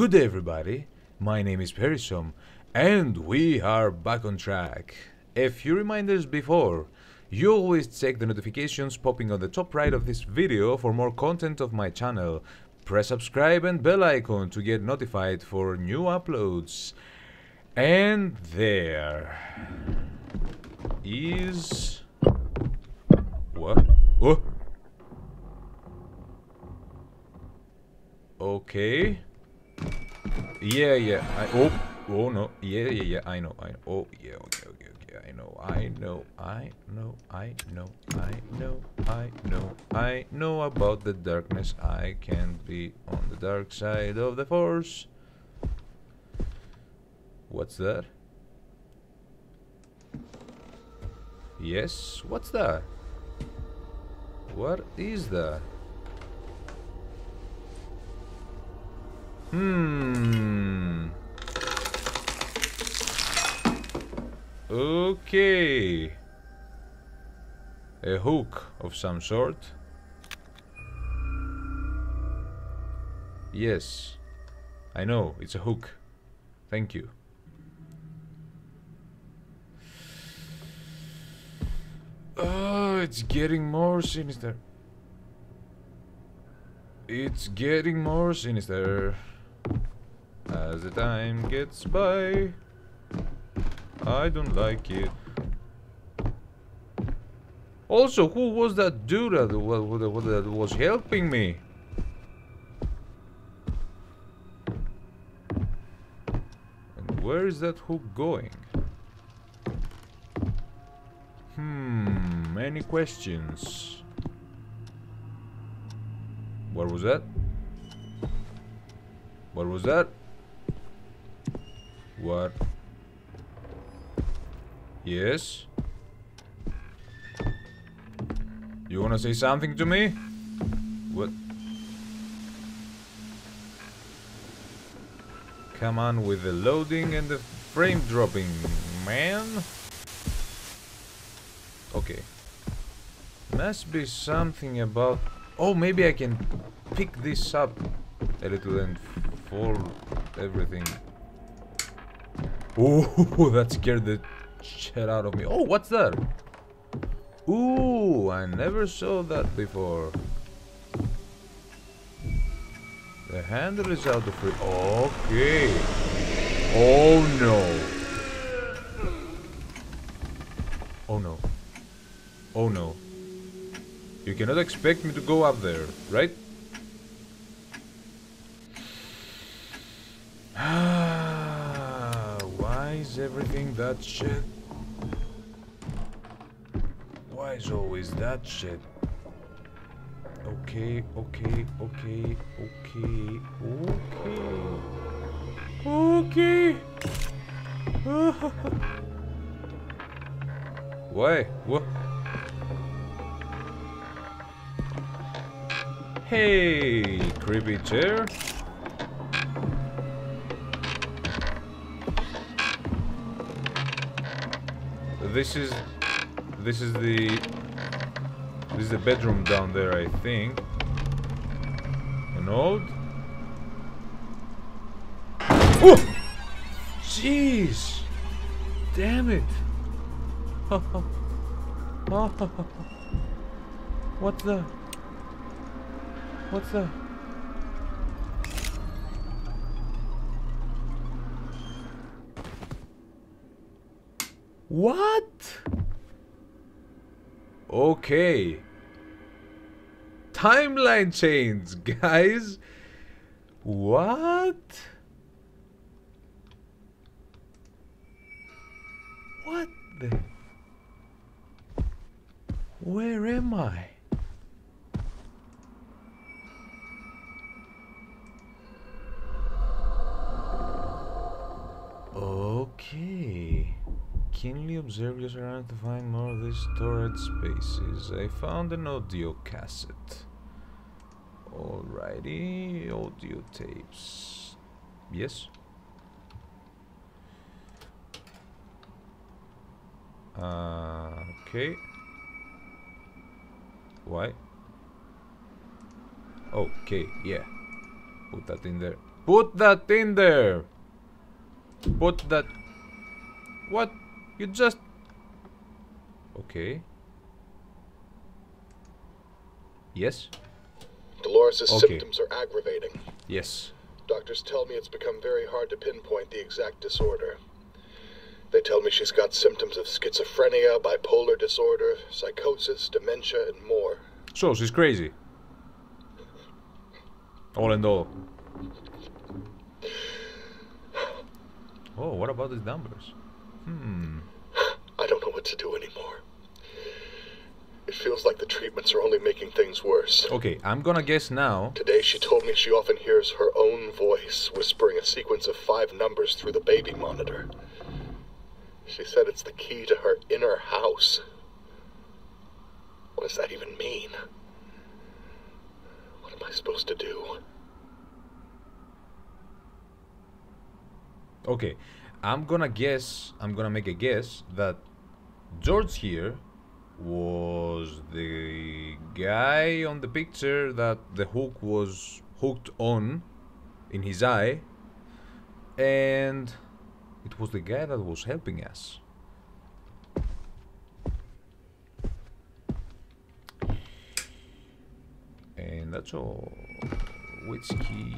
Good day, everybody. My name is Perisome, and we are back on track. A few reminders before. You always check the notifications popping on the top right of this video for more content of my channel. Press subscribe and bell icon to get notified for new uploads. And there is what? What? Okay. Yeah, yeah. I, oh, oh no. Yeah, yeah, yeah. I know. I know. Oh, yeah. Okay, okay, okay. I know. I know. I know. I know. I know. I know. I know about the darkness. I can't be on the dark side of the force. What's that? Yes. What's that? What is that? Hmm. Okay. A hook of some sort. Yes. I know, it's a hook. Thank you. Oh, it's getting more sinister. It's getting more sinister as the time gets by. I don't like it. Also, who was that dude that, was, that was helping me? And where is that hook going? Hmm, many questions. What was that? What was that? What? Yes? You wanna say something to me? What? Come on with the loading and the frame dropping, man. Okay. Must be something about... Oh, maybe I can pick this up a little and fall everything. Ooh, that scared the shit out of me. Oh, what's that? Ooh, I never saw that before. The handle is out of free. Okay. Oh no. Oh no. Oh no. You cannot expect me to go up there, right? Why is everything that shit? Why is always that shit? Okay, okay, okay, okay, okay. Okay. Why? What? Hey, creepy chair. This is this is the this is the bedroom down there, I think. An old. Oh! Jeez! Damn it! what the? What's that? What? Okay. Timeline change, guys. What? What the? Where am I? Your surroundings to find more of these storage spaces. I found an audio cassette. Alrighty, audio tapes. Yes? Uh, okay. Why? Okay, yeah. Put that in there. Put that in there. Put that... What? You just... Okay. Yes? Dolores' Okay. symptoms are aggravating. Yes. Doctors tell me it's become very hard to pinpoint the exact disorder. They tell me she's got symptoms of schizophrenia, bipolar disorder, psychosis, dementia, and more. So, she's crazy. All in all. Oh, what about these numbers? Hmm. I don't know what to do anymore. It feels like the treatments are only making things worse. Okay, I'm gonna guess now. Today she told me she often hears her own voice whispering a sequence of five numbers through the baby monitor. She said it's the key to her inner house. What does that even mean? What am I supposed to do? Okay, I'm gonna guess, I'm gonna make a guess that George here was the guy on the picture that the hook was hooked on in his eye, and it was the guy that was helping us. And that's all. Which key?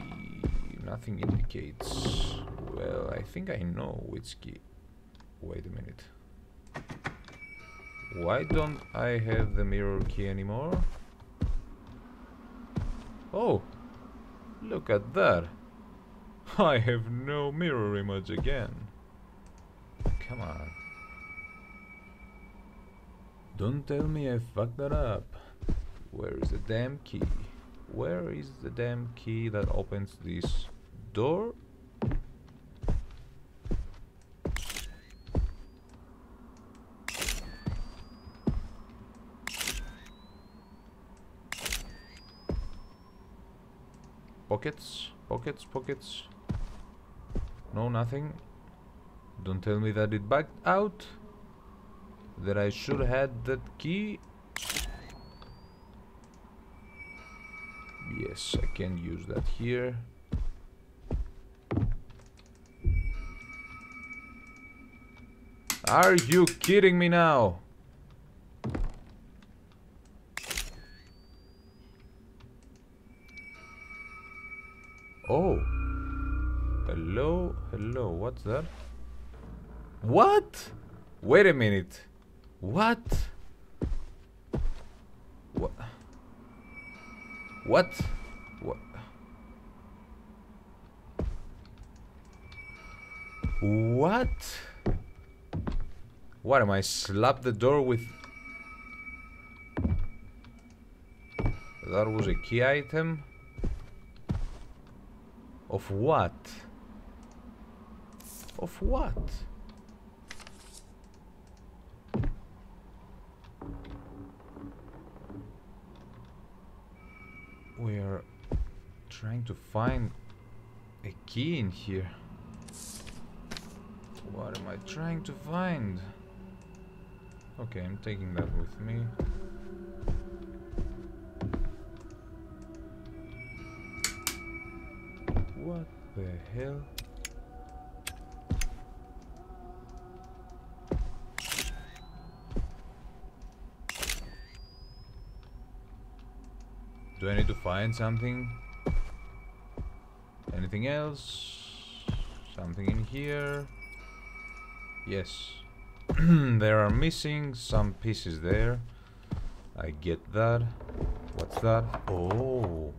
Nothing indicates. Well, I think I know which key. Wait a minute. Why don't I have the mirror key anymore? Oh, look at that. I have no mirror image again. Come on. Don't tell me I fucked that up. Where is the damn key? Where is the damn key that opens this door? Pockets, pockets, pockets. No, nothing. Don't tell me that it backed out. That I should have had that key. Yes, I can use that here. Are you kidding me now? Oh. Hello, hello, what's that? What? Wait a minute. What? What? What? What? What? What am I slap the door with That was a key item? Of what? Of what? We are trying to find a key in here. What am I trying to find? Okay, I'm taking that with me. What the hell? Do I need to find something? Anything else? Something in here? Yes. there are missing some pieces there. I get that. What's that? Oh.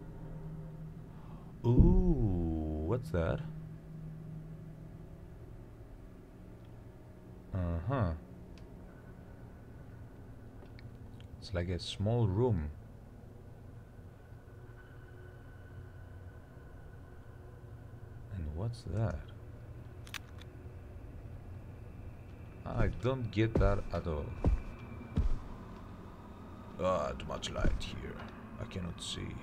Ooh, what's that? Uh-huh. It's like a small room. And what's that? I don't get that at all. Ah, too much light here. I cannot see.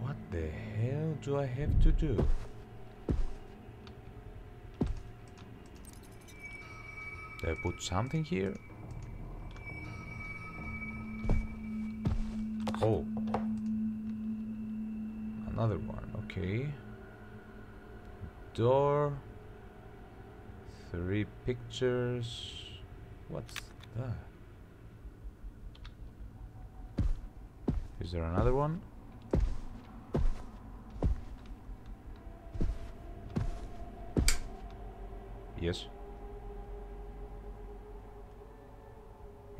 What the hell do I have to do? Do I put something here? Another one, okay. Door. Three pictures. What's that? Is there another one? Yes.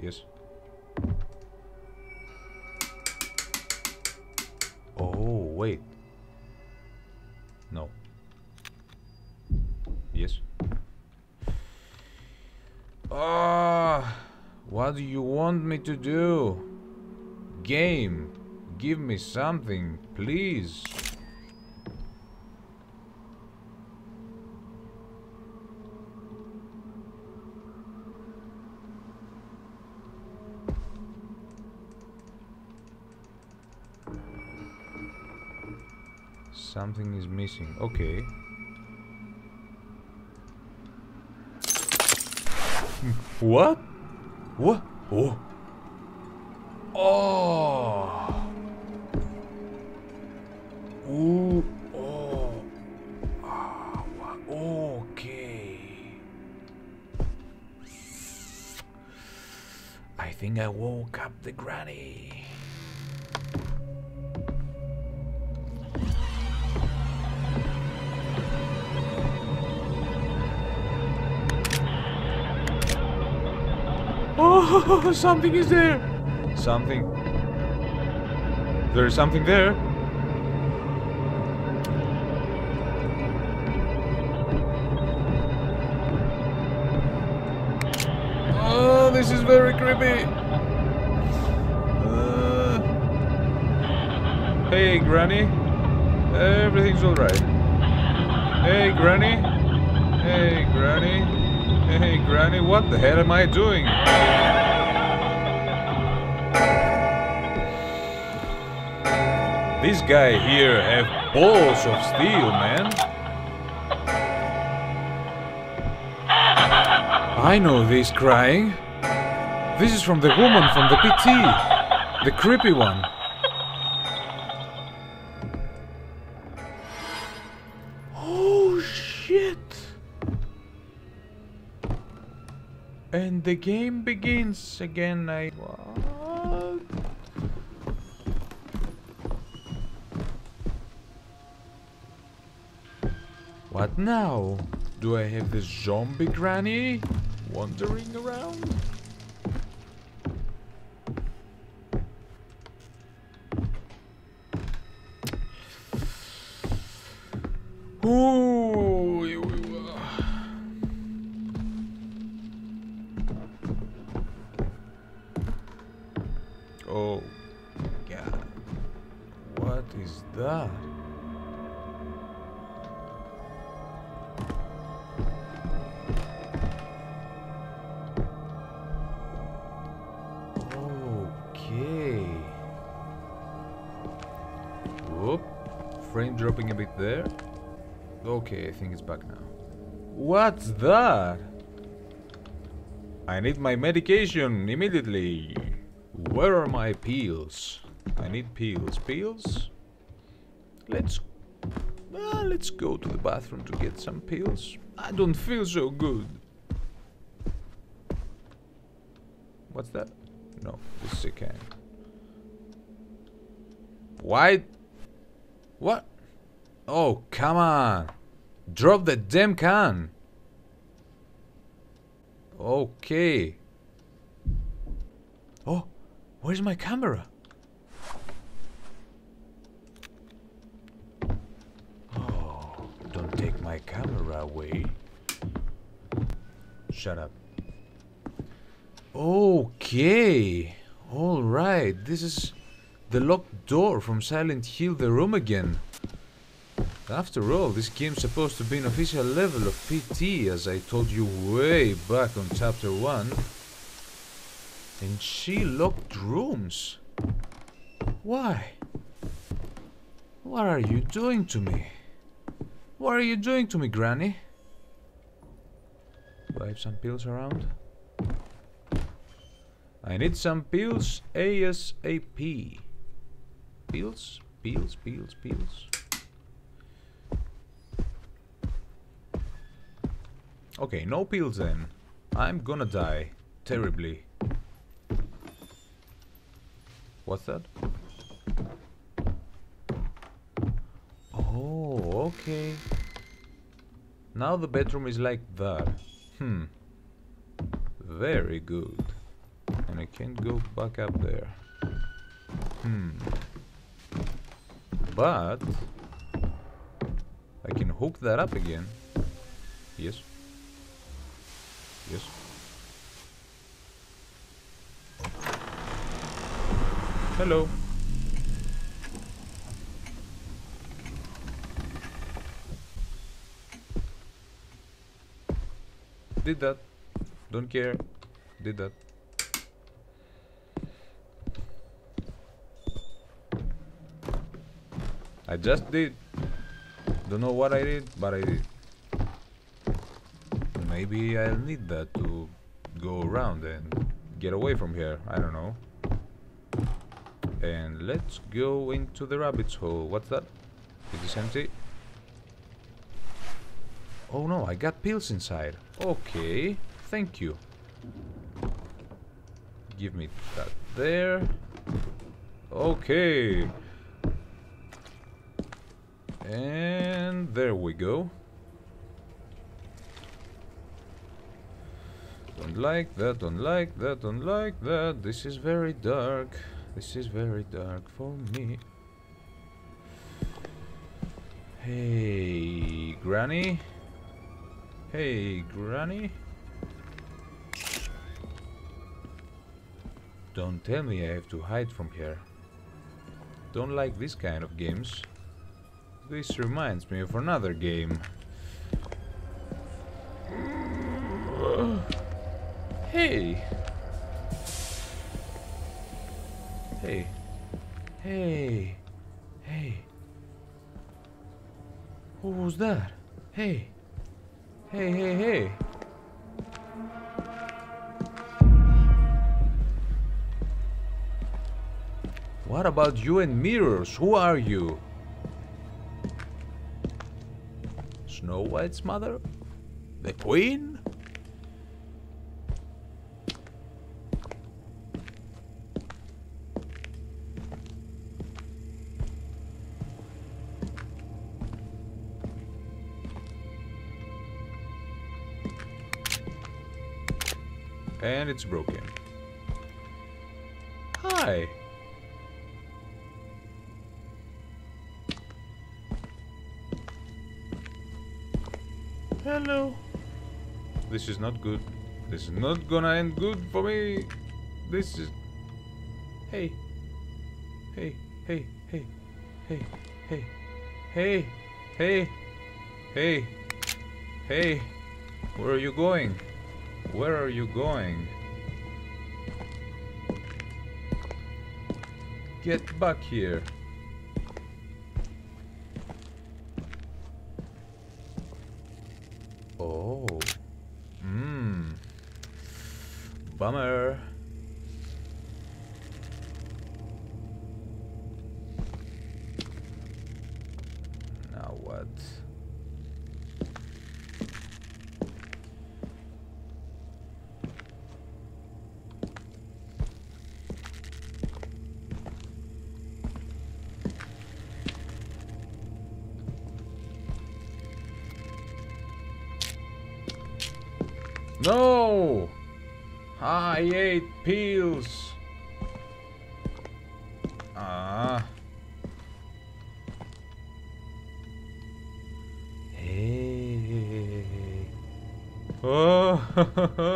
Yes. Wait. No. Yes. Ah, what do you want me to do? Game, give me something, please. Something is missing. Okay. What? What? Oh. Oh. Ooh. Oh. Ah, wha- okay. I think I woke up the granny. Oh, something is there. Something. There is something there. Oh, this is very creepy. Uh, hey, Granny. Everything's alright. Hey, Granny. Hey, Granny. Hey, Granny, what the hell am I doing? This guy here have balls of steel, man. I know this crying. This is from the woman from the PT. The creepy one. Oh shit! And the game begins again. I What now? Do I have this zombie granny wandering around? Dropping a bit there. Okay, I think it's back now. What's that? I need my medication immediately. Where are my pills? I need pills. Pills? Let's well, let's go to the bathroom to get some pills. I don't feel so good. What's that? No, this is a can. Why? What? Oh, come on. Drop the damn can. Okay. Oh, where's my camera? Oh, don't take my camera away. Shut up. Okay. All right. This is the locked door from Silent Hill the room again. After all, this game's supposed to be an official level of PT, as I told you way back on chapter 1. And she locked rooms. Why? What are you doing to me? What are you doing to me, Granny? Do I have some pills around? I need some pills ASAP. Pills? Pills, pills, pills. Okay, no pills then. I'm gonna die. Terribly. What's that? Oh, okay. Now the bedroom is like that. Hmm. Very good. And I can't go back up there. Hmm. But... I can hook that up again. Yes. Yes. Hello. Did that. Don't care. Did that. I just did. Don't know what I did, but I did. Maybe I'll need that to go around and get away from here. I don't know. And let's go into the rabbit's hole. What's that? Is this empty? Oh no, I got pills inside. Okay, thank you. Give me that there. Okay. And there we go. Don't like that, don't like that, don't like that. This is very dark. This is very dark for me. Hey, Granny. Hey, Granny. Don't tell me I have to hide from here. Don't like this kind of games. This reminds me of another game. Hey! Hey. Hey. Hey. Who was that? Hey. Hey, hey, hey. What about you and mirrors? Who are you? Snow White's mother? The queen? It's broken. Hi. Hello. This is not good. This is not gonna end good for me. This is... Hey. Hey, hey, hey, hey, hey, hey, hey, hey, hey. Where are you going? Where are you going? Get back here. Oh. Mmm. Bummer. Now what? No! I ate pills. Ah. Hey. Oh.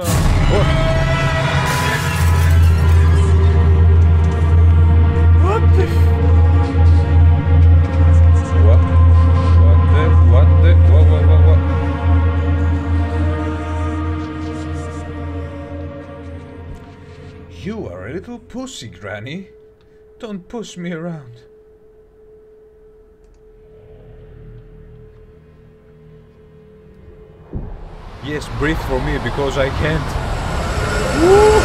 pussy, Granny. Don't push me around. Yes, breathe for me because I can't. Yes?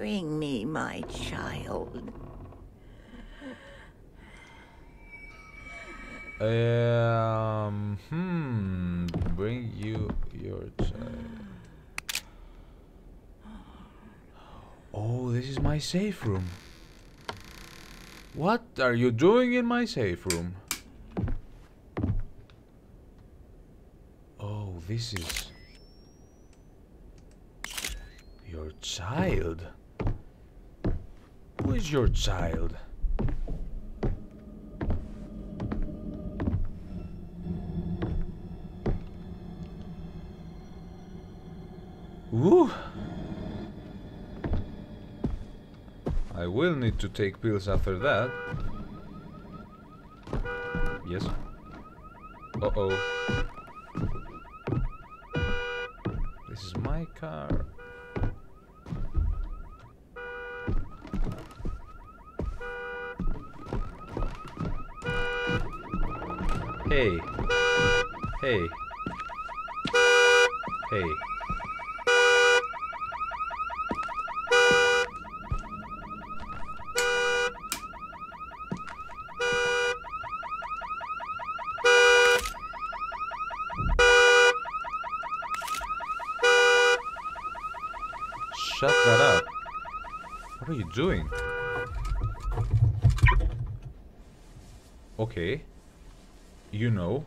Bring me my child. Um, hmm, bring you your child. Oh, this is my safe room. What are you doing in my safe room? Oh, this is your child. Who is your child? Woo! I will need to take pills after that. Yes. Uh-oh. This is my car. Hey. Hey. Hey. Shut that up. What are you doing? Okay. You know.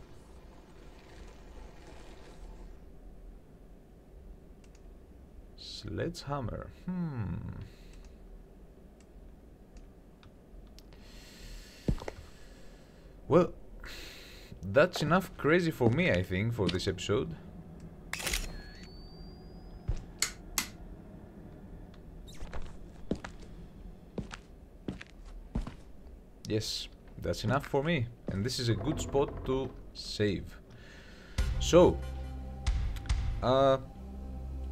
Sledgehammer. Hmm. Well, that's enough crazy for me, I think, for this episode. Yes, that's enough for me. And this is a good spot to save. So, uh,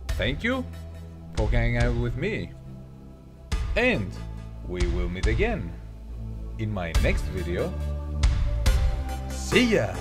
thank you for hanging out with me. And we will meet again in my next video. See ya!